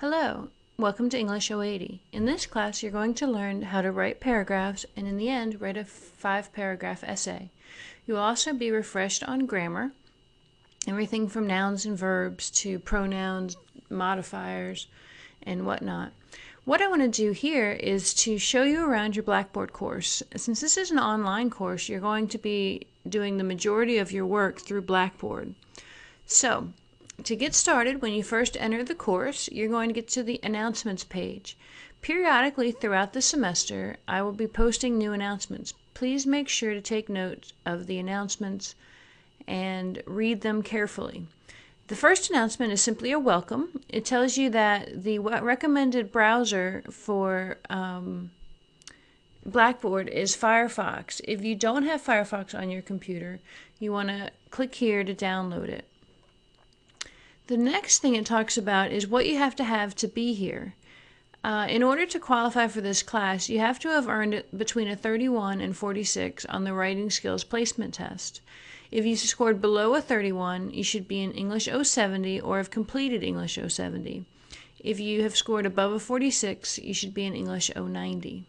Hello, welcome to English 080. In this class, you're going to learn how to write paragraphs and in the end, write a five paragraph essay. You'll also be refreshed on grammar, everything from nouns and verbs to pronouns, modifiers, and whatnot. What I want to do here is to show you around your Blackboard course. Since this is an online course, you're going to be doing the majority of your work through Blackboard. So, to get started, when you first enter the course, you're going to get to the announcements page. Periodically throughout the semester, I will be posting new announcements. Please make sure to take note of the announcements and read them carefully. The first announcement is simply a welcome. It tells you that the recommended browser for um, Blackboard is Firefox. If you don't have Firefox on your computer, you want to click here to download it. The next thing it talks about is what you have to have to be here. Uh, in order to qualify for this class, you have to have earned between a 31 and 46 on the writing skills placement test. If you scored below a 31, you should be in English 070 or have completed English 070. If you have scored above a 46, you should be in English 090.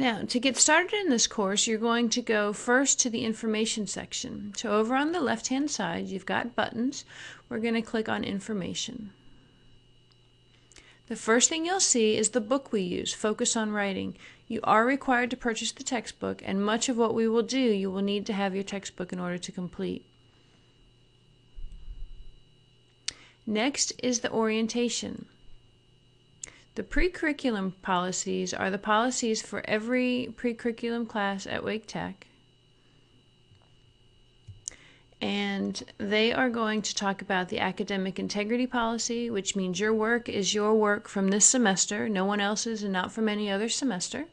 Now, to get started in this course, you're going to go first to the information section. So over on the left-hand side, you've got buttons. We're going to click on information. The first thing you'll see is the book we use, Focus on Writing. You are required to purchase the textbook, and much of what we will do, you will need to have your textbook in order to complete. Next is the orientation. The pre-curriculum policies are the policies for every pre-curriculum class at Wake Tech. And they are going to talk about the academic integrity policy, which means your work is your work from this semester, no one else's and not from any other semester.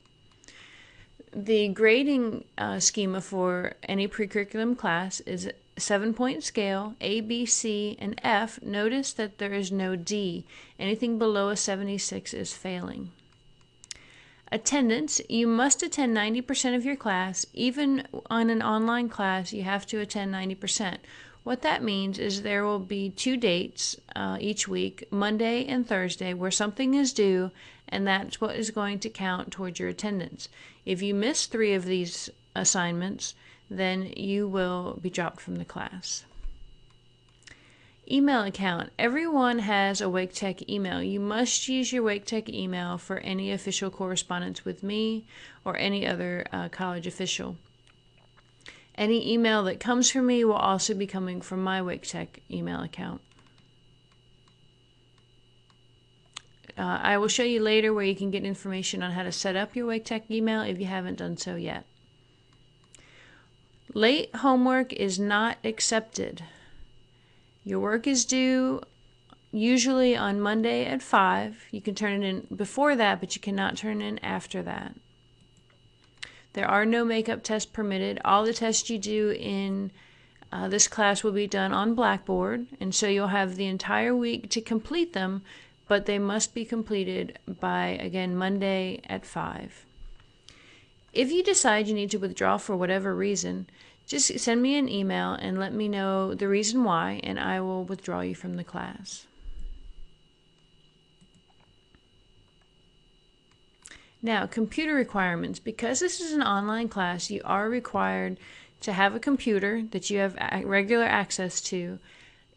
The grading uh, schema for any pre-curriculum class is seven point scale, A, B, C, and F, notice that there is no D. Anything below a 76 is failing. Attendance, you must attend 90% of your class. Even on an online class, you have to attend 90%. What that means is there will be two dates uh, each week, Monday and Thursday, where something is due, and that's what is going to count towards your attendance. If you miss three of these assignments, then you will be dropped from the class. Email account. Everyone has a Wake Tech email. You must use your Wake Tech email for any official correspondence with me or any other uh, college official. Any email that comes from me will also be coming from my Wake Tech email account. Uh, I will show you later where you can get information on how to set up your Wake Tech email if you haven't done so yet. Late homework is not accepted. Your work is due usually on Monday at 5. You can turn it in before that, but you cannot turn it in after that. There are no makeup tests permitted. All the tests you do in uh, this class will be done on Blackboard, and so you'll have the entire week to complete them, but they must be completed by, again, Monday at 5. If you decide you need to withdraw for whatever reason, just send me an email and let me know the reason why, and I will withdraw you from the class. Now, computer requirements. Because this is an online class, you are required to have a computer that you have regular access to,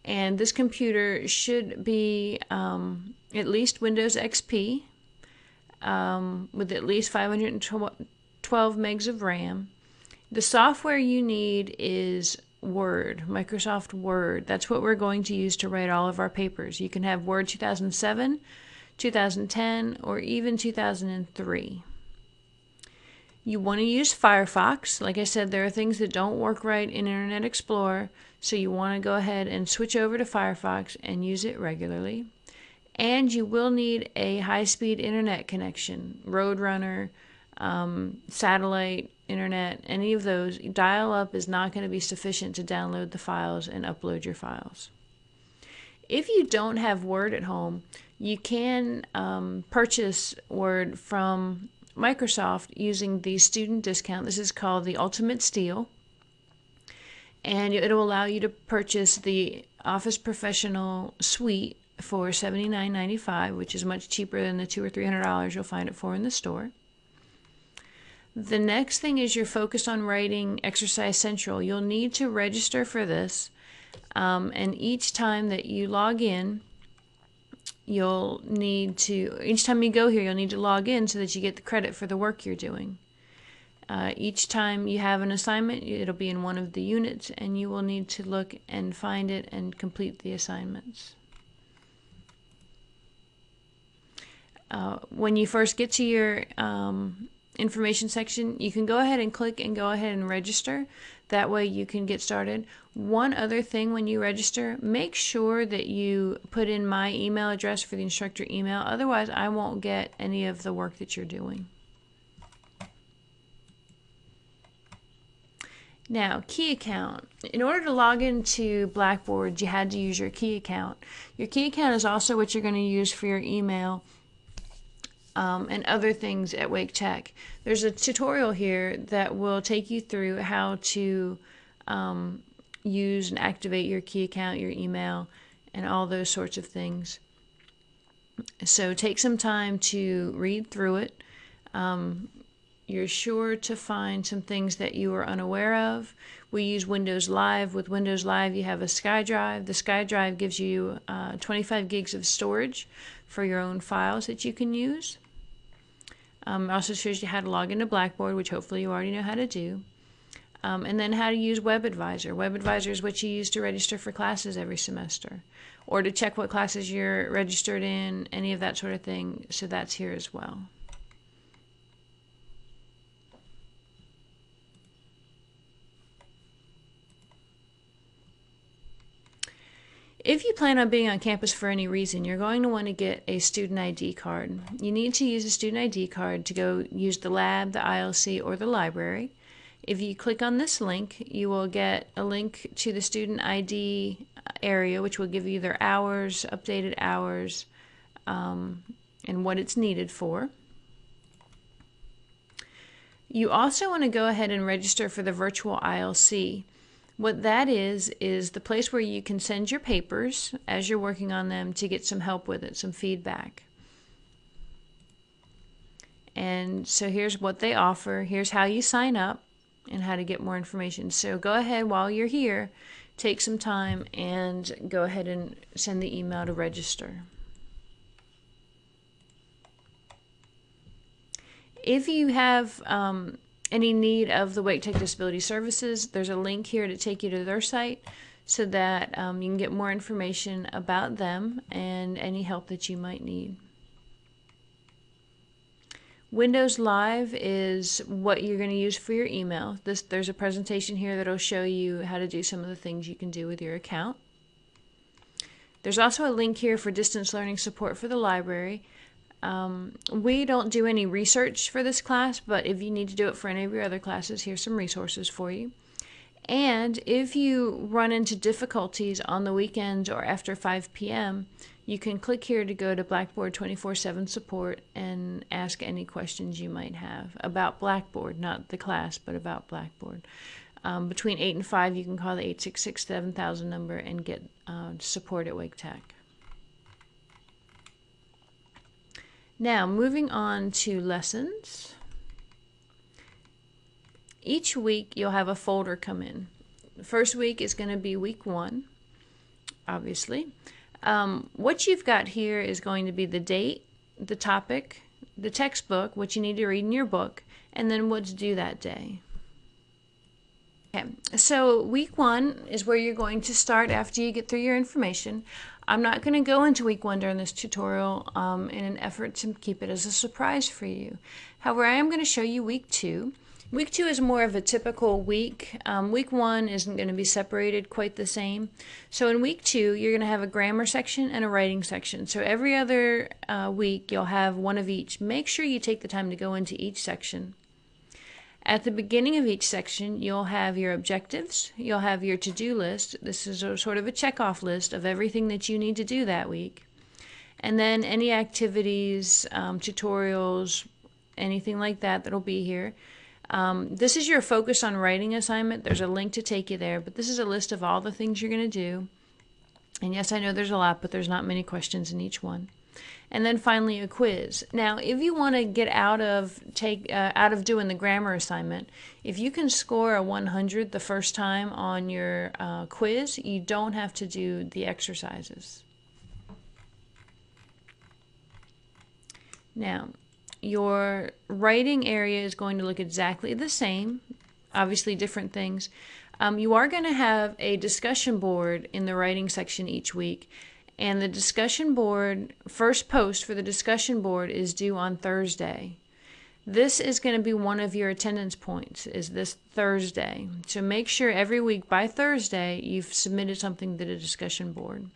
and this computer should be um, at least Windows XP um, with at least 512 megs of RAM. The software you need is Word, Microsoft Word. That's what we're going to use to write all of our papers. You can have Word 2007, 2010, or even 2003. You want to use Firefox. Like I said, there are things that don't work right in Internet Explorer, so you want to go ahead and switch over to Firefox and use it regularly. And you will need a high speed internet connection, Roadrunner, um, satellite, internet, any of those, dial up is not going to be sufficient to download the files and upload your files. If you don't have Word at home, you can um, purchase Word from Microsoft using the student discount. This is called the Ultimate Steal. and it will allow you to purchase the Office Professional Suite for $79.95, which is much cheaper than the two or three hundred dollars you'll find it for in the store. The next thing is you're focused on writing Exercise Central. You'll need to register for this, um, and each time that you log in, you'll need to each time you go here, you'll need to log in so that you get the credit for the work you're doing. Uh, each time you have an assignment, it'll be in one of the units, and you will need to look and find it and complete the assignments. Uh, when you first get to your um, information section, you can go ahead and click and go ahead and register. That way you can get started. One other thing when you register, make sure that you put in my email address for the instructor email. Otherwise, I won't get any of the work that you're doing. Now, key account. In order to log into Blackboard, you had to use your key account. Your key account is also what you're going to use for your email um, and other things at Wake Tech. There's a tutorial here that will take you through how to um, use and activate your key account, your email, and all those sorts of things. So take some time to read through it. Um, you're sure to find some things that you are unaware of. We use Windows Live. With Windows Live, you have a SkyDrive. The SkyDrive gives you uh, 25 gigs of storage for your own files that you can use. Um, it also shows you how to log into Blackboard, which hopefully you already know how to do. Um, and then how to use WebAdvisor. WebAdvisor is what you use to register for classes every semester or to check what classes you're registered in, any of that sort of thing. So that's here as well. If you plan on being on campus for any reason, you're going to want to get a student ID card. You need to use a student ID card to go use the lab, the ILC, or the library. If you click on this link, you will get a link to the student ID area, which will give you their hours, updated hours, um, and what it's needed for. You also want to go ahead and register for the virtual ILC. What that is, is the place where you can send your papers as you're working on them to get some help with it, some feedback. And so here's what they offer. Here's how you sign up and how to get more information. So go ahead while you're here, take some time and go ahead and send the email to register. If you have um, any need of the Wake Tech Disability Services, there's a link here to take you to their site so that um, you can get more information about them and any help that you might need. Windows Live is what you're going to use for your email. This, there's a presentation here that will show you how to do some of the things you can do with your account. There's also a link here for distance learning support for the library. Um, we don't do any research for this class, but if you need to do it for any of your other classes, here's some resources for you. And if you run into difficulties on the weekends or after 5 p.m., you can click here to go to Blackboard 24 7 support and ask any questions you might have about Blackboard, not the class, but about Blackboard. Um, between 8 and 5, you can call the 866 7000 number and get uh, support at Wake Tech. Now, moving on to lessons. Each week you'll have a folder come in. First week is going to be week one, obviously. Um, what you've got here is going to be the date, the topic, the textbook, what you need to read in your book, and then what to do that day. Okay, so week one is where you're going to start after you get through your information. I'm not going to go into week one during this tutorial um, in an effort to keep it as a surprise for you. However, I am going to show you week two. Week two is more of a typical week. Um, week one isn't going to be separated quite the same. So in week two, you're going to have a grammar section and a writing section. So every other uh, week, you'll have one of each. Make sure you take the time to go into each section. At the beginning of each section, you'll have your objectives, you'll have your to do list. This is a sort of a check-off list of everything that you need to do that week. And then any activities, um, tutorials, anything like that that'll be here. Um, this is your focus on writing assignment. There's a link to take you there, but this is a list of all the things you're going to do. And yes, I know there's a lot, but there's not many questions in each one. And then finally a quiz. Now, if you want to get out of take uh, out of doing the grammar assignment, if you can score a 100 the first time on your uh, quiz, you don't have to do the exercises. Now, your writing area is going to look exactly the same, obviously different things. Um, you are going to have a discussion board in the writing section each week, and the discussion board, first post for the discussion board is due on Thursday. This is going to be one of your attendance points, is this Thursday. So make sure every week by Thursday you've submitted something to the discussion board.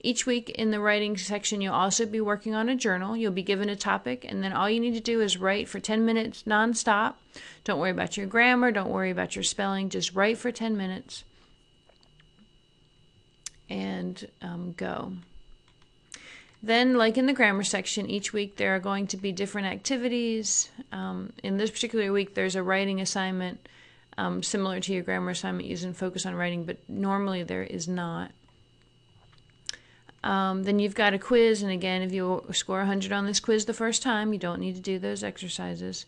Each week in the writing section, you'll also be working on a journal. You'll be given a topic, and then all you need to do is write for 10 minutes nonstop. Don't worry about your grammar, don't worry about your spelling, just write for 10 minutes and um, go. Then, like in the grammar section, each week there are going to be different activities. Um, in this particular week, there's a writing assignment um, similar to your grammar assignment using focus on writing, but normally there is not. Um, then you've got a quiz, and again, if you score 100 on this quiz the first time, you don't need to do those exercises.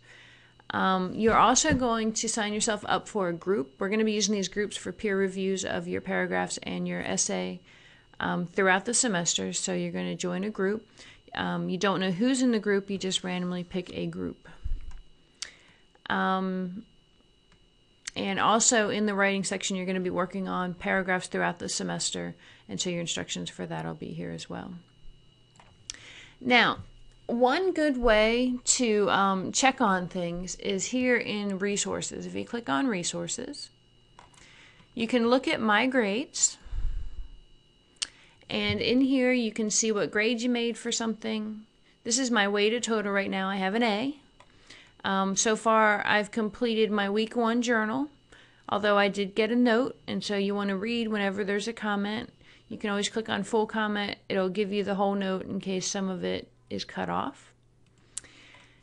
Um, you're also going to sign yourself up for a group. We're going to be using these groups for peer reviews of your paragraphs and your essay um, throughout the semester. So you're going to join a group. Um, you don't know who's in the group, you just randomly pick a group. Um, and also in the writing section, you're going to be working on paragraphs throughout the semester, and so your instructions for that will be here as well. Now, one good way to um, check on things is here in resources. If you click on resources, you can look at my grades. And in here, you can see what grade you made for something. This is my weighted total right now. I have an A. Um, so far, I've completed my week one journal, although I did get a note, and so you want to read whenever there's a comment. You can always click on full comment. It'll give you the whole note in case some of it is cut off.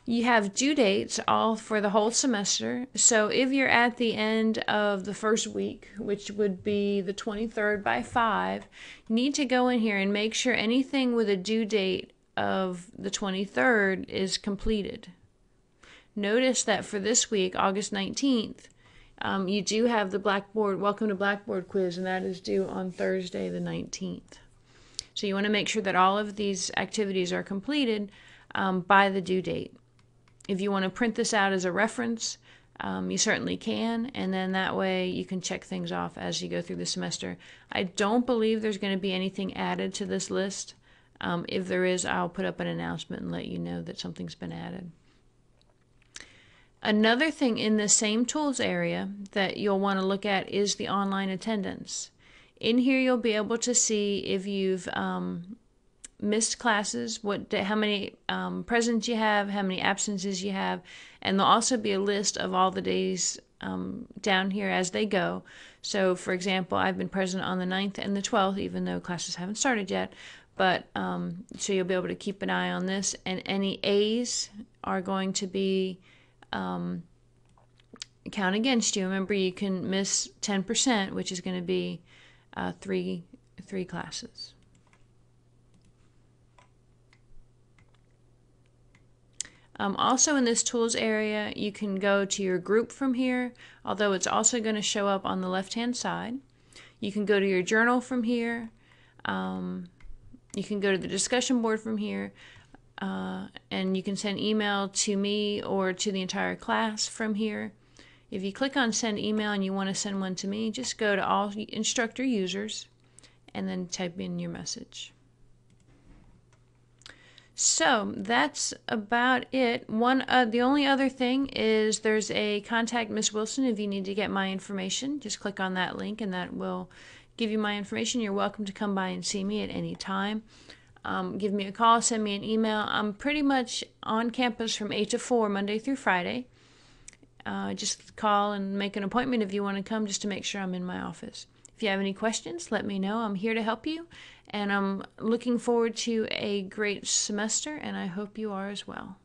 You have due dates all for the whole semester. So if you're at the end of the first week, which would be the 23rd by 5, you need to go in here and make sure anything with a due date of the 23rd is completed. Notice that for this week, August 19th, um, you do have the Blackboard Welcome to Blackboard quiz, and that is due on Thursday the 19th. So you want to make sure that all of these activities are completed um, by the due date. If you want to print this out as a reference, um, you certainly can, and then that way you can check things off as you go through the semester. I don't believe there's going to be anything added to this list. Um, if there is, I'll put up an announcement and let you know that something's been added. Another thing in the same tools area that you'll want to look at is the online attendance. In here, you'll be able to see if you've um, missed classes, what how many um, presents you have, how many absences you have, and there'll also be a list of all the days um, down here as they go. So, for example, I've been present on the 9th and the 12th, even though classes haven't started yet. But um, so you'll be able to keep an eye on this, and any A's are going to be um, count against you. Remember, you can miss 10%, which is going to be uh, three, three classes. Um, also in this tools area, you can go to your group from here, although it's also going to show up on the left-hand side. You can go to your journal from here. Um, you can go to the discussion board from here. Uh, and you can send email to me or to the entire class from here. If you click on send email and you want to send one to me, just go to all instructor users and then type in your message. So that's about it. One, uh, the only other thing is there's a contact Miss Wilson if you need to get my information. Just click on that link and that will give you my information. You're welcome to come by and see me at any time um, give me a call, send me an email. I'm pretty much on campus from 8 to 4, Monday through Friday. Uh, just call and make an appointment if you want to come just to make sure I'm in my office. If you have any questions, let me know. I'm here to help you, and I'm looking forward to a great semester, and I hope you are as well.